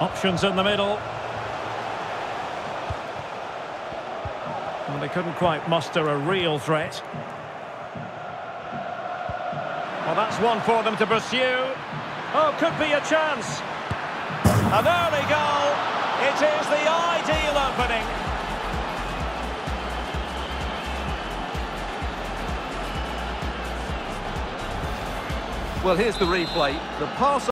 Options in the middle. Well, they couldn't quite muster a real threat. Well, that's one for them to pursue. Oh, could be a chance. An early goal. It is the ideal opening. Well, here's the replay. The pass